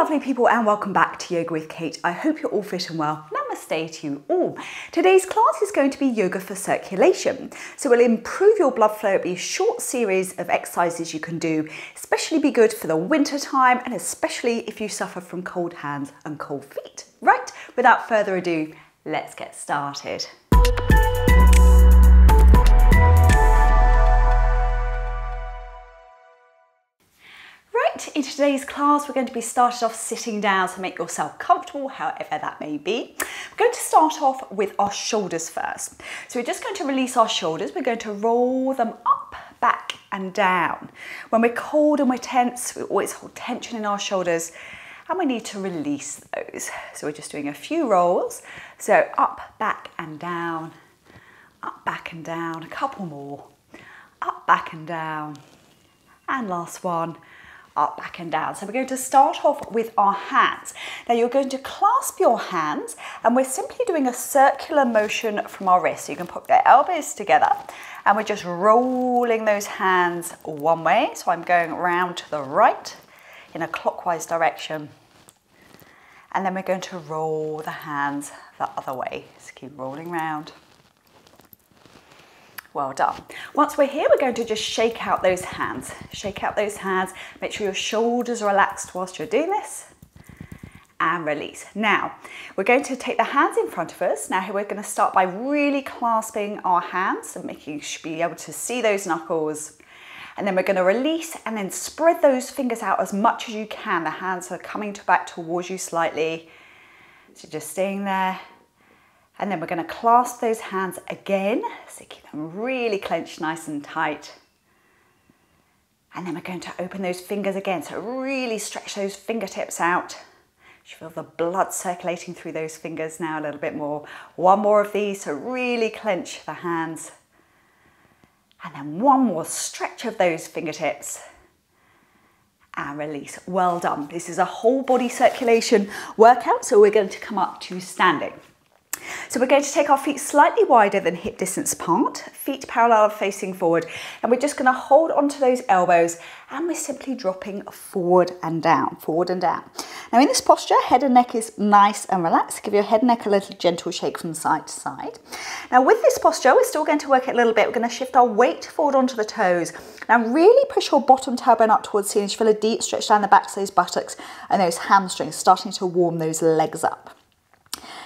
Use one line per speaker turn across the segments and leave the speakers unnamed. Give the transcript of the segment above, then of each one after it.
lovely people and welcome back to Yoga with Kate. I hope you're all fit and well. Namaste to you all. Today's class is going to be yoga for circulation. So it'll improve your blood flow. It'll be a short series of exercises you can do, especially be good for the winter time and especially if you suffer from cold hands and cold feet. Right, without further ado, let's get started. In today's class, we're going to be started off sitting down, so make yourself comfortable, however that may be. We're going to start off with our shoulders first. So we're just going to release our shoulders. We're going to roll them up, back and down. When we're cold and we're tense, we always hold tension in our shoulders and we need to release those. So we're just doing a few rolls. So up, back and down, up, back and down, a couple more, up, back and down. And last one, up, back and down. So we're going to start off with our hands. Now you're going to clasp your hands and we're simply doing a circular motion from our wrists. So you can put your elbows together and we're just rolling those hands one way. So I'm going around to the right in a clockwise direction. And then we're going to roll the hands the other way. So keep rolling around. Well done. Once we're here, we're going to just shake out those hands. Shake out those hands. Make sure your shoulders are relaxed whilst you're doing this. And release. Now, we're going to take the hands in front of us. Now, we're going to start by really clasping our hands and making you be able to see those knuckles. And then we're going to release and then spread those fingers out as much as you can. The hands are coming to back towards you slightly. So just staying there and then we're going to clasp those hands again. So keep them really clenched nice and tight. And then we're going to open those fingers again. So really stretch those fingertips out. You feel the blood circulating through those fingers now a little bit more. One more of these, so really clench the hands. And then one more stretch of those fingertips and release. Well done. This is a whole body circulation workout, so we're going to come up to standing. So we're going to take our feet slightly wider than hip distance apart, feet parallel facing forward, and we're just going to hold onto those elbows and we're simply dropping forward and down, forward and down. Now in this posture, head and neck is nice and relaxed. Give your head and neck a little gentle shake from side to side. Now with this posture, we're still going to work it a little bit. We're going to shift our weight forward onto the toes. Now really push your bottom tailbone up towards the ceiling. Feel a deep stretch down the backs of those buttocks and those hamstrings, starting to warm those legs up.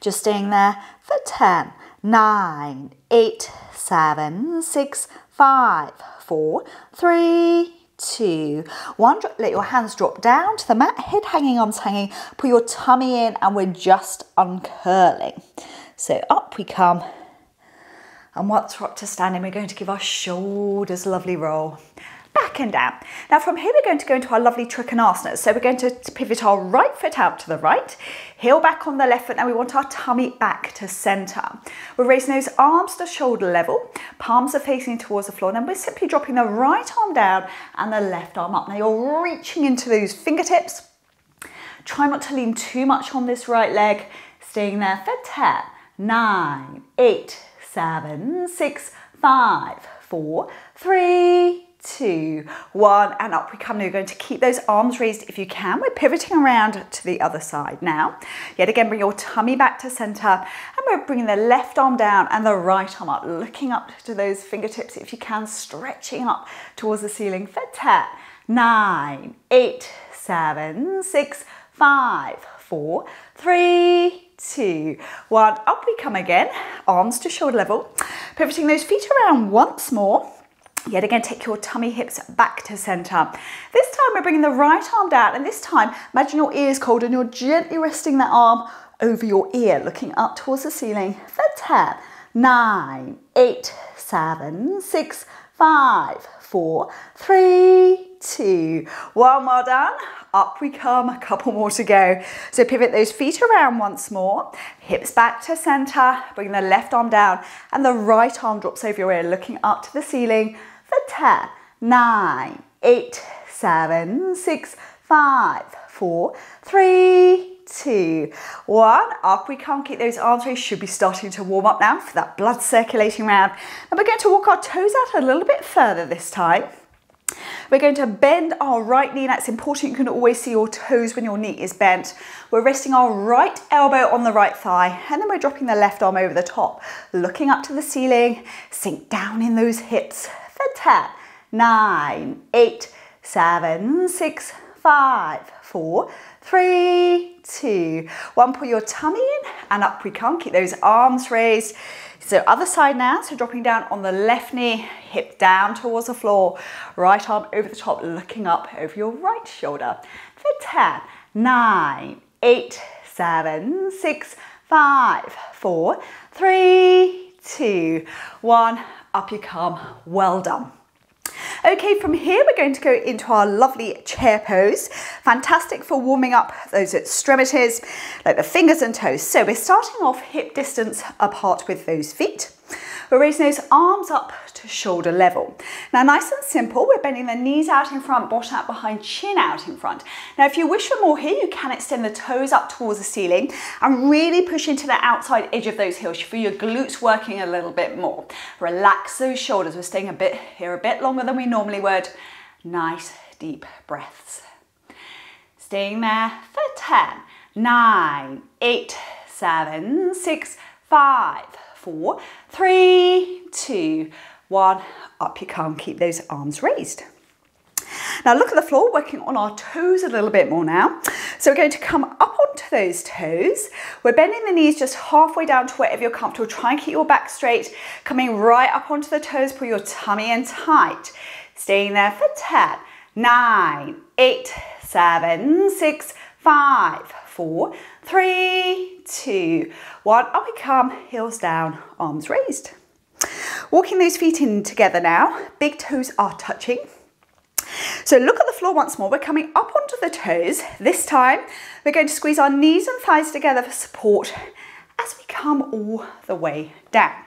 Just staying there for 10, 9, 8, 7, 6, 5, 4, 3, two, one. Let your hands drop down to the mat, head hanging, arms hanging. Put your tummy in and we're just uncurling. So up we come. And once we're up to standing, we're going to give our shoulders a lovely roll back and down. Now from here, we're going to go into our lovely Trikonasana. So we're going to pivot our right foot out to the right, heel back on the left foot. Now we want our tummy back to center. We're raising those arms to shoulder level, palms are facing towards the floor. Then we're simply dropping the right arm down and the left arm up. Now you're reaching into those fingertips. Try not to lean too much on this right leg. Staying there for 10, 9, 8, 7, 6, 5, 4, 3, two, one, and up we come. Now you're going to keep those arms raised if you can. We're pivoting around to the other side now. Yet again, bring your tummy back to center, and we're bringing the left arm down and the right arm up, looking up to those fingertips if you can, stretching up towards the ceiling for 10, 9, 8, 7, 6, 5, 4, 3, two, one. Up we come again, arms to shoulder level. Pivoting those feet around once more. Yet again, take your tummy hips back to center. This time we're bringing the right arm down and this time imagine your ear is cold and you're gently resting that arm over your ear, looking up towards the ceiling for 10, 9, 8, 7, 6, 5, 4, 3, 2, 1. Well done. Up we come, a couple more to go. So pivot those feet around once more, hips back to center, bring the left arm down and the right arm drops over your ear, looking up to the ceiling for 10, 9, 8, 7, 6, 5, 4, 3, 2, 1. Up we come, keep those arms raised. Should be starting to warm up now for that blood circulating round. And we're going to walk our toes out a little bit further this time. We're going to bend our right knee. That's important. You can always see your toes when your knee is bent. We're resting our right elbow on the right thigh and then we're dropping the left arm over the top, looking up to the ceiling. Sink down in those hips for 10, 9, 8, 7, 6, 5, 4, 3, 2, 1. Pull your tummy in and up we come. Keep those arms raised. So other side now, so dropping down on the left knee, hip down towards the floor, right arm over the top, looking up over your right shoulder. For 10, 9, 8, 7, 6, 5, 4, 3, 2, 1. Up you come. Well done. Okay, from here we're going to go into our lovely chair pose. Fantastic for warming up those extremities, like the fingers and toes. So we're starting off hip distance apart with those feet. We're raising those arms up to shoulder level. Now, nice and simple, we're bending the knees out in front, bottom out behind, chin out in front. Now, if you wish for more here, you can extend the toes up towards the ceiling and really push into the outside edge of those heels. for your glutes working a little bit more. Relax those shoulders. We're staying a bit here a bit longer than we normally would. Nice deep breaths. Staying there for 10, 9, 8, 7, 6, 5, four, three, two, one. Up you come. Keep those arms raised. Now look at the floor, working on our toes a little bit more now. So we're going to come up onto those toes. We're bending the knees just halfway down to wherever you're comfortable. Try and keep your back straight. Coming right up onto the toes, pull your tummy in tight. Staying there for 10, 9, 8, 7, 6, 5, 4, 3, two, one. Up we come, heels down, arms raised. Walking those feet in together now. Big toes are touching. So look at the floor once more. We're coming up onto the toes. This time, we're going to squeeze our knees and thighs together for support as we come all the way down.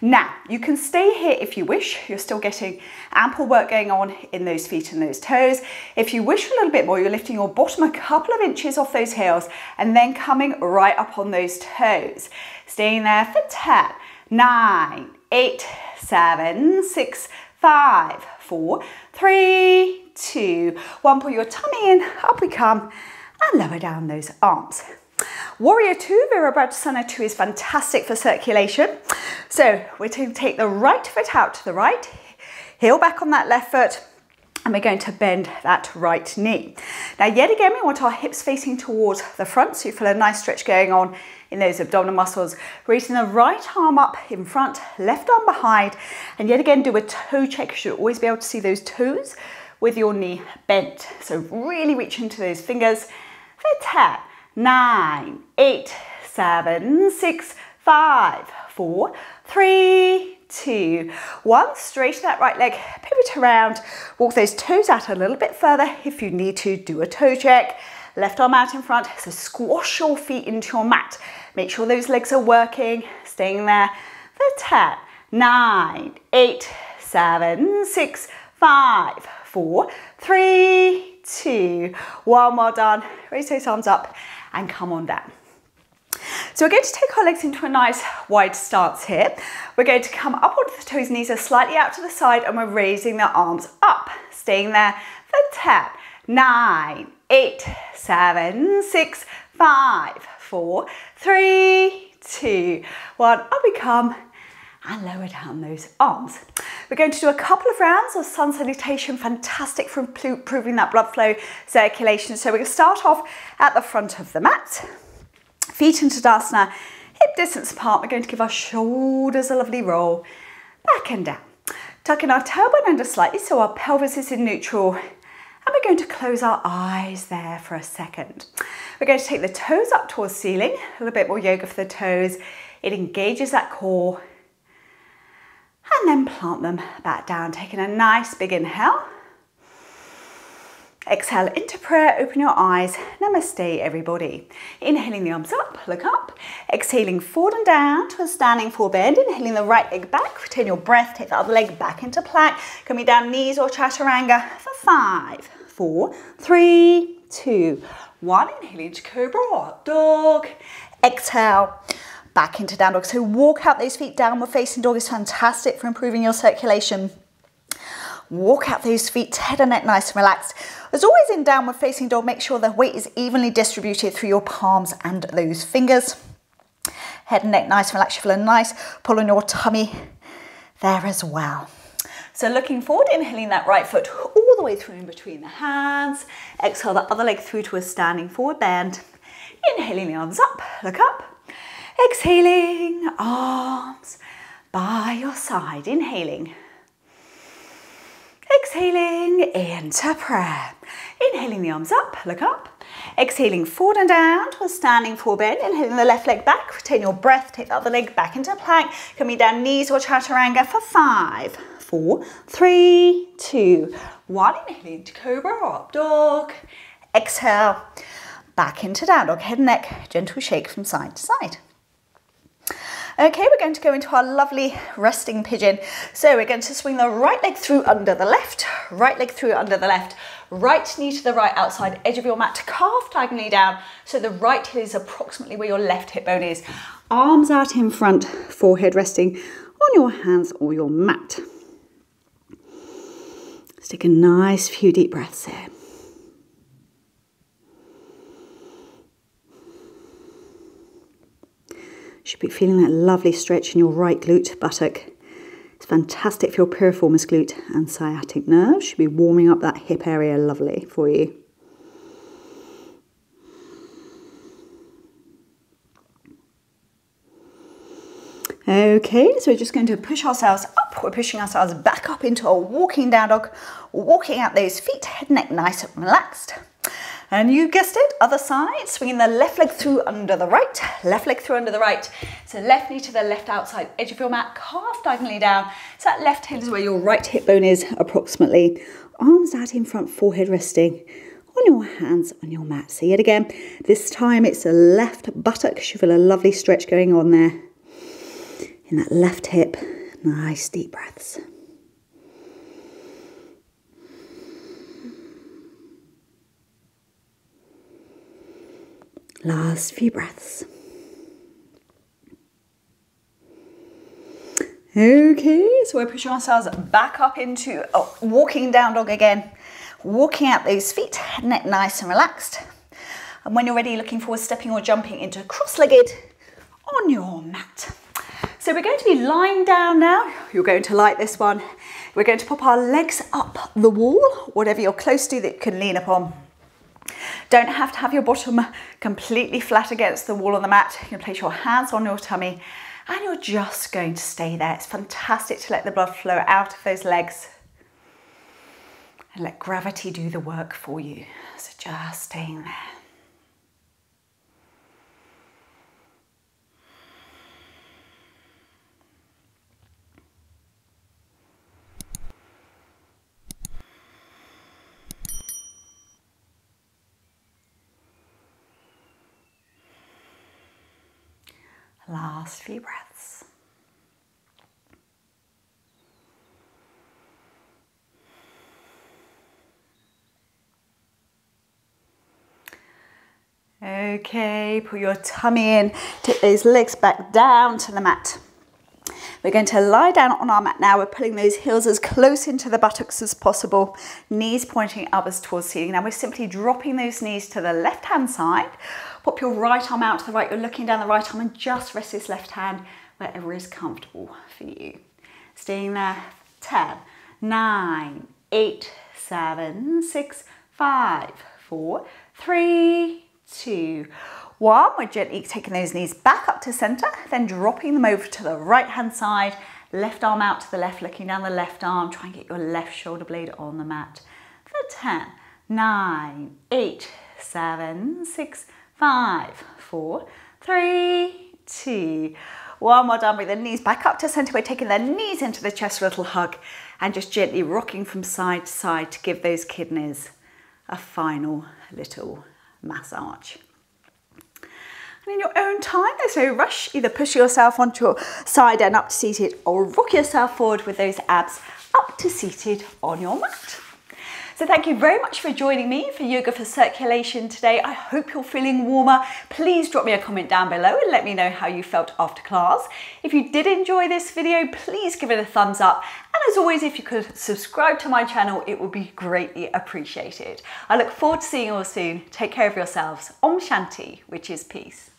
Now, you can stay here if you wish. You're still getting ample work going on in those feet and those toes. If you wish a little bit more, you're lifting your bottom a couple of inches off those heels and then coming right up on those toes. Staying there for 10, 9, 8, 7, 6, 5, 4, 3, 2, 1. Pull your tummy in, up we come, and lower down those arms. Warrior 2, Virabhadrasana 2 is fantastic for circulation. So we're going to take the right foot out to the right, heel back on that left foot, and we're going to bend that right knee. Now, yet again, we want our hips facing towards the front, so you feel a nice stretch going on in those abdominal muscles. Raising the right arm up in front, left arm behind, and yet again, do a toe check. You should always be able to see those toes with your knee bent. So really reach into those fingers for 10, 9, 8, 7, 6, 5, 4, three, two, one. Straighten that right leg, pivot around, walk those toes out a little bit further. If you need to, do a toe check. Left arm out in front, so squash your feet into your mat. Make sure those legs are working, staying there for 10, 9, 8, 7, 6, 5, 4, 3, 2, 1. Well done. Raise those arms up and come on down. So we're going to take our legs into a nice wide stance here. We're going to come up onto the toes, knees are slightly out to the side and we're raising the arms up, staying there for 10, 9, 8, 7, 6, 5, 4, 3, 2, 1. Up we come and lower down those arms. We're going to do a couple of rounds of sun salutation, fantastic for improving that blood flow circulation. So we're to start off at the front of the mat. Feet into Tadasana, hip distance apart. We're going to give our shoulders a lovely roll, back and down. Tucking our tailbone under slightly so our pelvis is in neutral. And we're going to close our eyes there for a second. We're going to take the toes up towards ceiling, a little bit more yoga for the toes. It engages that core. And then plant them back down, taking a nice big inhale. Exhale into prayer, open your eyes. Namaste, everybody. Inhaling the arms up, look up. Exhaling forward and down to a standing forward bend. Inhaling the right leg back, retain your breath, take the other leg back into plank. Coming down knees or chaturanga for five, four, three, two, one. Inhaling to cobra, dog. Exhale back into down dog. So walk out those feet, downward facing dog is fantastic for improving your circulation. Walk out those feet, head and neck nice and relaxed. As always in downward facing dog, make sure the weight is evenly distributed through your palms and those fingers. Head and neck nice and relaxed, you're feeling nice. Pull on your tummy there as well. So looking forward, inhaling that right foot all the way through in between the hands. Exhale the other leg through to a standing forward bend. Inhaling the arms up, look up. Exhaling, arms by your side. Inhaling. Exhaling into prayer. Inhaling the arms up, look up. Exhaling forward and down to a standing forward bend. Inhaling the left leg back, retain your breath, take the other leg back into plank. Coming down knees or chaturanga for five, four, three, two, one. Inhaling to cobra or up dog. Exhale, back into down dog, head and neck, gentle shake from side to side. Okay, we're going to go into our lovely resting pigeon. So we're going to swing the right leg through under the left, right leg through under the left, right knee to the right outside edge of your mat, calf diagonally down. So the right heel is approximately where your left hip bone is. Arms out in front, forehead resting on your hands or your mat. Take a nice few deep breaths here. Should be feeling that lovely stretch in your right glute buttock. It's fantastic for your piriformis glute and sciatic nerve. Should be warming up that hip area lovely for you. Okay, so we're just going to push ourselves up. We're pushing ourselves back up into a walking down dog, walking out those feet, head, neck nice and relaxed. And you guessed it, other side, swinging the left leg through under the right, left leg through under the right. So left knee to the left outside edge of your mat, calf diagonally down. So that left hip is where your right hip bone is approximately. Arms out in front, forehead resting on your hands on your mat. See it again, this time it's a left buttock. You feel a lovely stretch going on there in that left hip. Nice deep breaths. Last few breaths. Okay, so we're pushing ourselves back up into oh, walking down dog again. Walking out those feet, neck nice and relaxed. And when you're ready, looking forward, stepping or jumping into cross-legged on your mat. So we're going to be lying down now. You're going to like this one. We're going to pop our legs up the wall, whatever you're close to that you can lean upon. Don't have to have your bottom completely flat against the wall on the mat. You can place your hands on your tummy and you're just going to stay there. It's fantastic to let the blood flow out of those legs and let gravity do the work for you. So just staying there. Last few breaths. Okay, put your tummy in, take those legs back down to the mat. We're going to lie down on our mat now. We're pulling those heels as close into the buttocks as possible, knees pointing upwards towards ceiling. Now we're simply dropping those knees to the left hand side Pop your right arm out to the right, you're looking down the right arm and just rest this left hand wherever is comfortable for you. Staying there, 10, 9, 8, 7, 6, 5, 4, 3, 2, 1. We're gently taking those knees back up to center, then dropping them over to the right hand side, left arm out to the left, looking down the left arm, try and get your left shoulder blade on the mat. For 10, 9, 8, 7, 6, five, four, three, two, one more down. Bring the knees back up to center. We're taking the knees into the chest, for a little hug, and just gently rocking from side to side to give those kidneys a final little massage. And in your own time, there's no rush. Either push yourself onto your side and up to seated or rock yourself forward with those abs up to seated on your mat. So thank you very much for joining me for Yoga for Circulation today. I hope you're feeling warmer. Please drop me a comment down below and let me know how you felt after class. If you did enjoy this video, please give it a thumbs up. As always, if you could subscribe to my channel, it would be greatly appreciated. I look forward to seeing you all soon. Take care of yourselves. Om Shanti, which is peace.